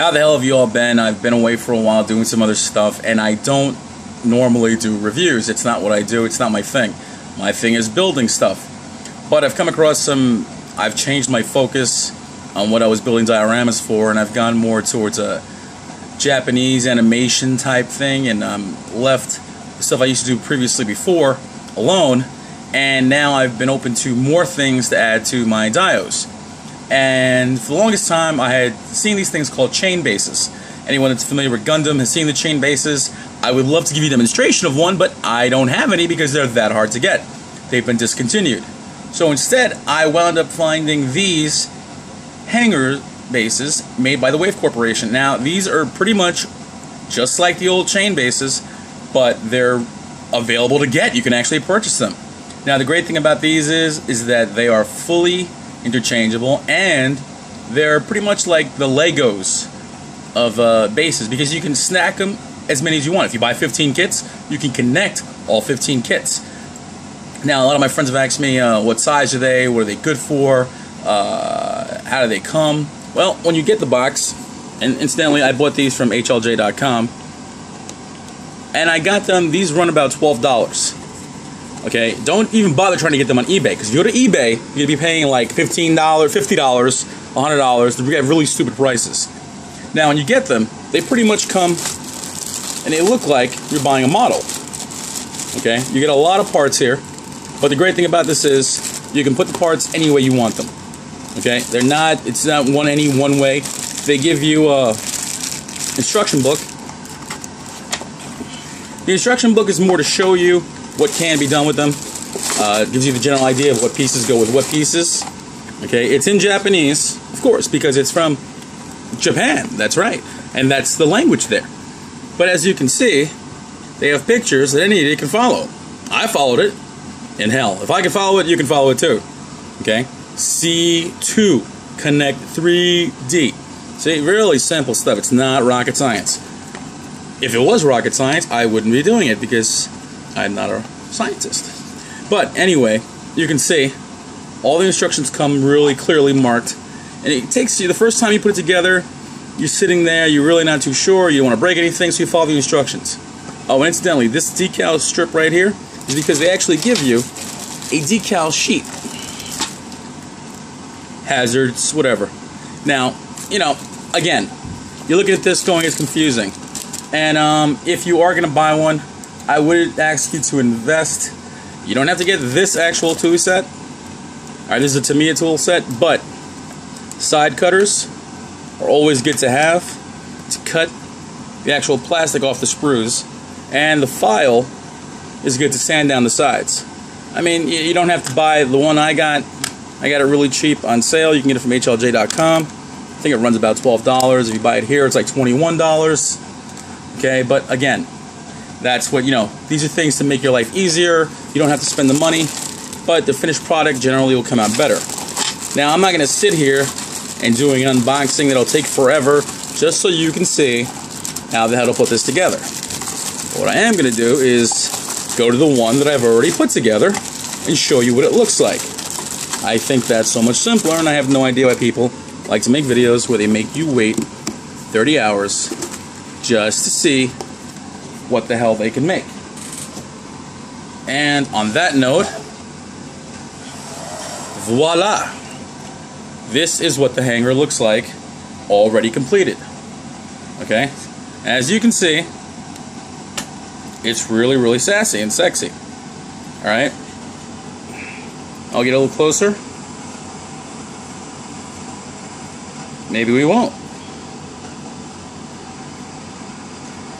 How the hell have you all been? I've been away for a while doing some other stuff, and I don't normally do reviews. It's not what I do, it's not my thing. My thing is building stuff. But I've come across some, I've changed my focus on what I was building dioramas for, and I've gone more towards a Japanese animation type thing, and um, left stuff I used to do previously before alone, and now I've been open to more things to add to my dios. And for the longest time, I had seen these things called chain bases. Anyone that's familiar with Gundam has seen the chain bases. I would love to give you a demonstration of one, but I don't have any because they're that hard to get. They've been discontinued. So instead, I wound up finding these hangar bases made by the Wave Corporation. Now, these are pretty much just like the old chain bases, but they're available to get. You can actually purchase them. Now, the great thing about these is is that they are fully interchangeable and they're pretty much like the Legos of uh, bases because you can snack them as many as you want. If you buy 15 kits, you can connect all 15 kits. Now, a lot of my friends have asked me uh, what size are they, what are they good for, uh, how do they come. Well, when you get the box, and incidentally, I bought these from HLJ.com, and I got them. These run about twelve dollars. Okay, don't even bother trying to get them on eBay because if you go to eBay, you're gonna be paying like fifteen dollars, fifty dollars, hundred dollars. They have really stupid prices. Now, when you get them, they pretty much come and they look like you're buying a model. Okay, you get a lot of parts here, but the great thing about this is you can put the parts any way you want them. Okay, they're not. It's not one any one way. They give you a instruction book. The instruction book is more to show you what can be done with them. Uh, gives you the general idea of what pieces go with what pieces. Okay, it's in Japanese, of course, because it's from Japan. That's right, and that's the language there. But as you can see, they have pictures that any idiot can follow. I followed it. In hell, if I can follow it, you can follow it too. Okay, C2 Connect 3D. See, really simple stuff. It's not rocket science. If it was rocket science, I wouldn't be doing it because I'm not a scientist. But anyway, you can see all the instructions come really clearly marked. And it takes you, the first time you put it together, you're sitting there, you're really not too sure, you don't want to break anything, so you follow the instructions. Oh, incidentally, this decal strip right here is because they actually give you a decal sheet. Hazards, whatever. Now, you know, again, you're looking at this going, it's confusing. And um, if you are going to buy one, I would ask you to invest. You don't have to get this actual tool set. All right, this is a Tamiya tool set, but side cutters are always good to have to cut the actual plastic off the sprues. And the file is good to sand down the sides. I mean, you don't have to buy the one I got. I got it really cheap on sale. You can get it from HLJ.com. I think it runs about $12. If you buy it here, it's like $21. Okay, but again, that's what, you know, these are things to make your life easier. You don't have to spend the money, but the finished product generally will come out better. Now, I'm not going to sit here and do an unboxing that'll take forever just so you can see how the hell to put this together. What I am going to do is go to the one that I've already put together and show you what it looks like. I think that's so much simpler, and I have no idea why people like to make videos where they make you wait 30 hours just to see what the hell they can make. And on that note, voila! This is what the hangar looks like, already completed. Okay? As you can see, it's really, really sassy and sexy. Alright? I'll get a little closer. Maybe we won't.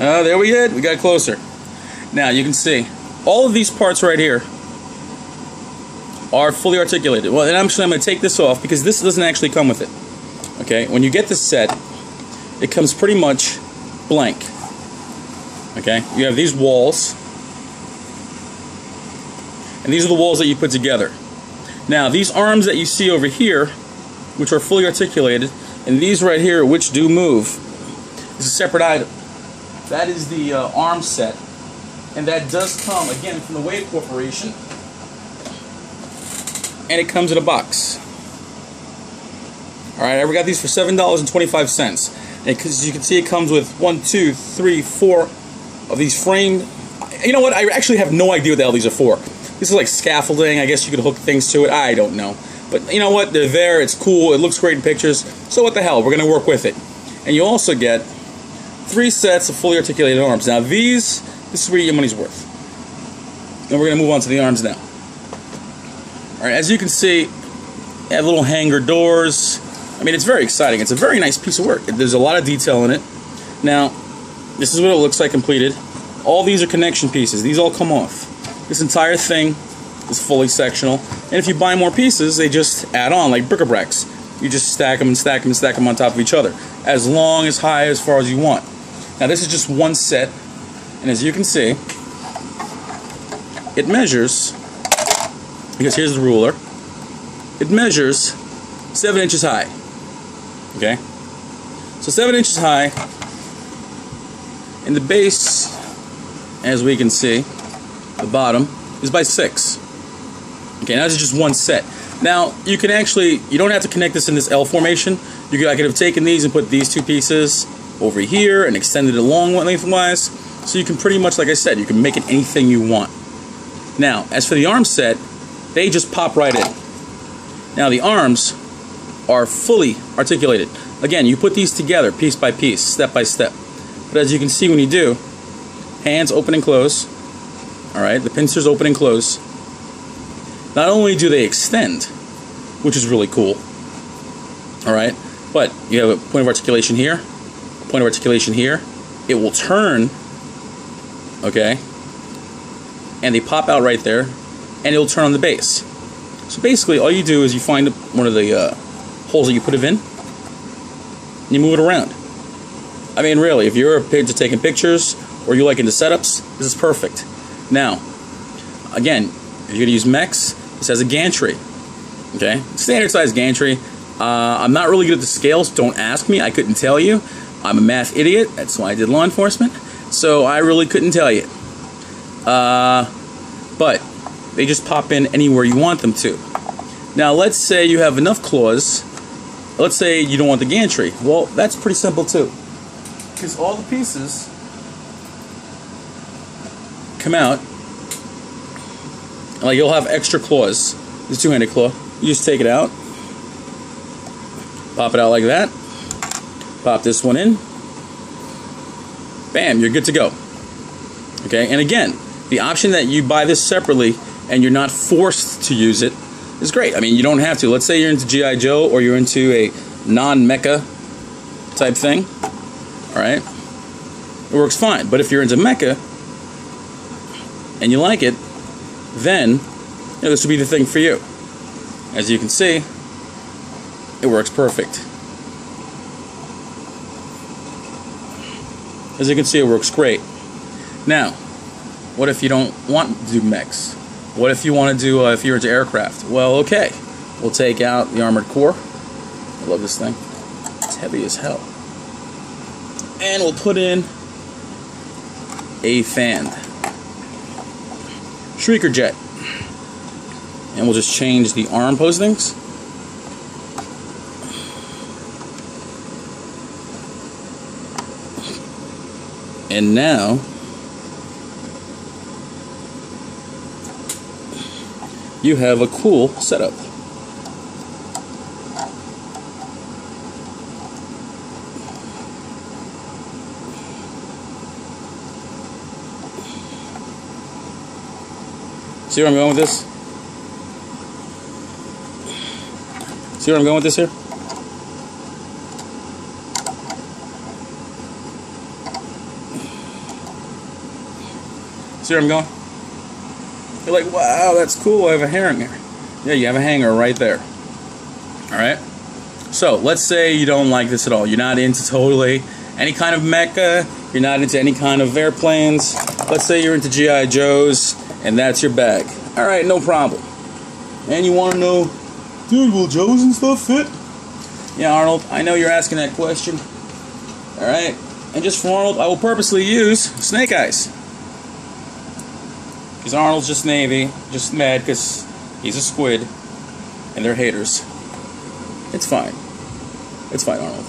Oh, there we did. We got closer. Now you can see all of these parts right here are fully articulated. Well, and actually I'm going to take this off because this doesn't actually come with it. Okay, when you get this set, it comes pretty much blank. Okay, you have these walls, and these are the walls that you put together. Now, these arms that you see over here, which are fully articulated, and these right here, which do move, is a separate item. That is the uh, arm set, and that does come, again, from the Wave Corporation, and it comes in a box. Alright, I got these for $7.25. because you can see it comes with one, two, three, four of these framed. You know what? I actually have no idea what the hell these are for. This is like scaffolding. I guess you could hook things to it. I don't know. But you know what? They're there. It's cool. It looks great in pictures. So what the hell? We're going to work with it. And you also get three sets of fully articulated arms. Now these, this is where your money's worth. And we're going to move on to the arms now. Alright, as you can see, have little hangar doors. I mean, it's very exciting. It's a very nice piece of work. There's a lot of detail in it. Now, this is what it looks like completed. All these are connection pieces. These all come off. This entire thing is fully sectional. And if you buy more pieces, they just add on, like bric-a-bracs. You just stack them and stack them and stack them on top of each other. As long, as high, as far as you want. Now this is just one set. And as you can see, it measures, because here's the ruler, it measures 7 inches high. Okay? So 7 inches high. And the base, as we can see, the bottom, is by 6. Okay, now this is just one set. Now, you can actually, you don't have to connect this in this L formation. You could, I could have taken these and put these two pieces over here and extended it long lengthwise. So you can pretty much, like I said, you can make it anything you want. Now, as for the arm set, they just pop right in. Now, the arms are fully articulated. Again, you put these together piece by piece, step by step. But as you can see when you do, hands open and close. All right, the pincers open and close. Not only do they extend, which is really cool. All right, but you have a point of articulation here, point of articulation here. It will turn, okay, and they pop out right there, and it'll turn on the base. So basically, all you do is you find one of the uh, holes that you put it in, and you move it around. I mean, really, if you're into taking pictures or you like into setups, this is perfect. Now, again, if you're to use mechs, this has a gantry. Okay, standard size gantry. Uh, I'm not really good at the scales. Don't ask me. I couldn't tell you. I'm a math idiot. That's why I did law enforcement. So I really couldn't tell you. Uh, but they just pop in anywhere you want them to. Now, let's say you have enough claws. Let's say you don't want the gantry. Well, that's pretty simple too. Because all the pieces come out. Like you'll have extra claws. This two-handed claw. You just take it out. Pop it out like that. Pop this one in. Bam, you're good to go. Okay, and again, the option that you buy this separately and you're not forced to use it is great. I mean, you don't have to. Let's say you're into G.I. Joe or you're into a non mecha type thing. All right, it works fine. But if you're into mecha and you like it, then you know, this would be the thing for you. As you can see, it works perfect. As you can see, it works great. Now, what if you don't want to do mechs? What if you want to do, uh, if you're into aircraft? Well, okay. We'll take out the armored core. I love this thing. It's heavy as hell. And we'll put in a fan. Shrieker jet. And we'll just change the arm postings. And now you have a cool setup. See where I'm going with this? See where I'm going with this here? See where I'm going? You're like, wow, that's cool. I have a hangar. Yeah, you have a hangar right there. All right. So let's say you don't like this at all. You're not into totally any kind of mecha. You're not into any kind of airplanes. Let's say you're into GI Joes, and that's your bag. All right, no problem. And you want to know, dude, will Joes and stuff fit? Yeah, Arnold. I know you're asking that question. All right. And just for Arnold, I will purposely use Snake Eyes. Because Arnold's just Navy, just mad because he's a squid, and they're haters. It's fine. It's fine, Arnold.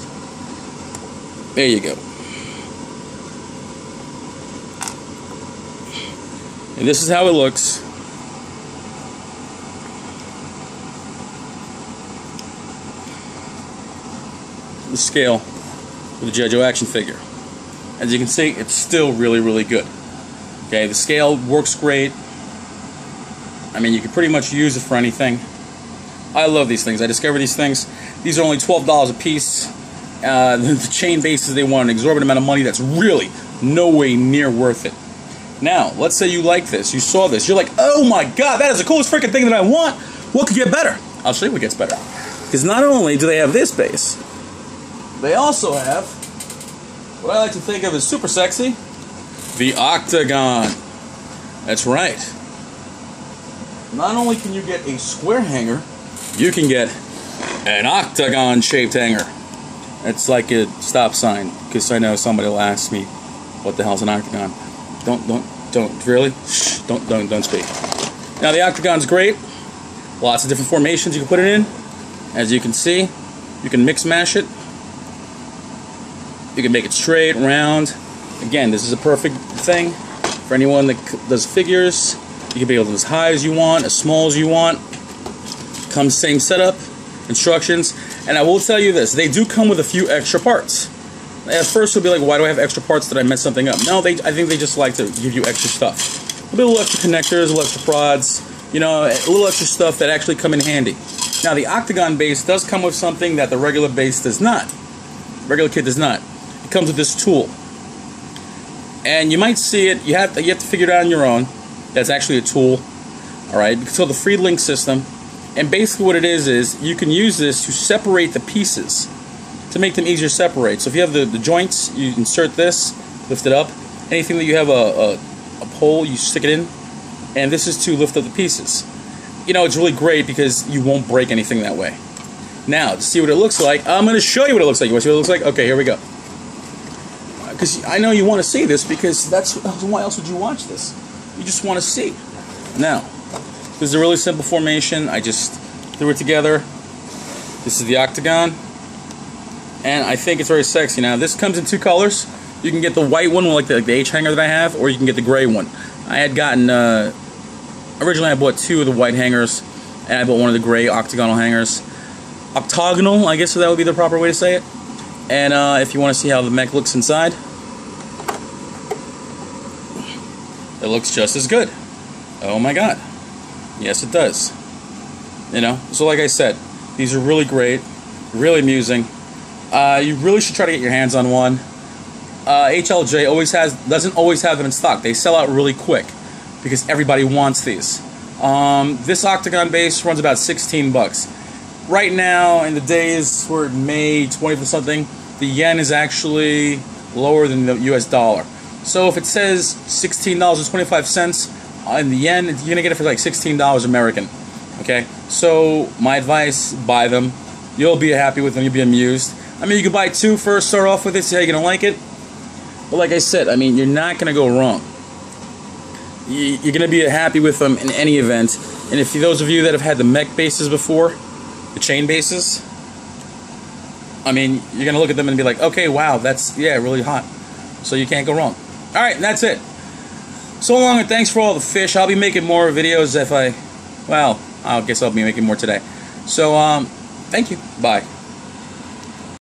There you go. And this is how it looks. The scale with the. Joe action figure. As you can see, it's still really, really good. Okay, the scale works great. I mean, you can pretty much use it for anything. I love these things. I discovered these things. These are only $12 a piece. Uh, the chain bases, they want an exorbitant amount of money that's really no way near worth it. Now, let's say you like this. You saw this. You're like, oh my god, that is the coolest freaking thing that I want. What could get better? I'll show you what gets better. Because not only do they have this base, they also have what I like to think of as super sexy the Octagon. That's right. Not only can you get a square hangar, you can get an octagon shaped hangar. It's like a stop sign because I know somebody will ask me, "What the hell's an octagon?" Don't don't don't really. Shh, don't don't don't speak. Now the octagon's great. Lots of different formations you can put it in. As you can see, you can mix mash it. You can make it straight, round. Again, this is a perfect thing for anyone that does figures. You can be able to as high as you want, as small as you want. Comes same setup, instructions, and I will tell you this: they do come with a few extra parts. At first, you'll be like, "Why do I have extra parts? Did I mess something up?" No, they. I think they just like to give you extra stuff. A little extra connectors, a little extra prods, you know, a little extra stuff that actually come in handy. Now, the Octagon base does come with something that the regular base does not. Regular kit does not. It comes with this tool, and you might see it. You have to, you have to figure it out on your own. That's actually a tool. All right, called the Free Link system, and basically what it is is you can use this to separate the pieces to make them easier to separate. So if you have the, the joints, you insert this, lift it up. Anything that you have a, a, a pole, you stick it in, and this is to lift up the pieces. You know, it's really great because you won't break anything that way. Now, to see what it looks like, I'm going to show you what it looks like. You want to see what it looks like? Okay, here we go. Because I know you want to see this because that's why else would you watch this? You just want to see. Now, this is a really simple formation. I just threw it together. This is the octagon. And I think it's very sexy. Now, this comes in two colors. You can get the white one, like the, the H hangar that I have, or you can get the gray one. I had gotten, uh, originally I bought two of the white hangars, and I bought one of the gray octagonal hangars. Octagonal, I guess that would be the proper way to say it. And uh, if you want to see how the mech looks inside, it looks just as good. Oh my god. Yes, it does. You know, so like I said, these are really great, really amusing. Uh, you really should try to get your hands on one. Uh, HLJ always has doesn't always have them in stock. They sell out really quick because everybody wants these. Um, this octagon base runs about 16 bucks. Right now, in the days we're May 20th or something, the yen is actually lower than the U.S. dollar. So if it says $16.25 uh, in the yen, you're gonna get it for like $16 American. Okay, so my advice: buy them. You'll be happy with them. You'll be amused. I mean, you can buy two first, start off with it, see how you're gonna like it. But like I said, I mean, you're not gonna go wrong. You're gonna be happy with them in any event. And if those of you that have had the mech bases before, the chain bases, I mean, you're gonna look at them and be like, okay, wow, that's yeah, really hot. So you can't go wrong. All right, that's it. So long and thanks for all the fish. I'll be making more videos if I, well, I guess I'll be making more today. So, um, thank you. Bye.